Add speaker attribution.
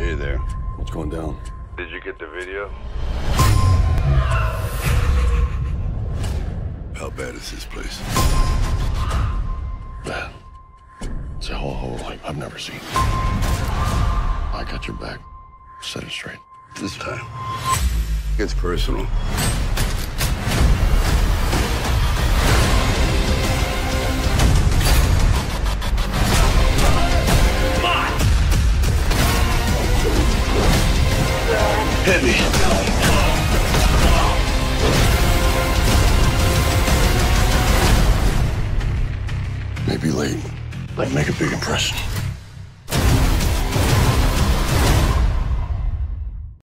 Speaker 1: Hey there.
Speaker 2: What's going down?
Speaker 1: Did you get the video?
Speaker 2: How bad is this place? Bad. It's a whole hellhole like I've never seen. I got your back. Set it straight.
Speaker 1: This time, it's personal.
Speaker 2: Hit me. Maybe late, but make a big impression.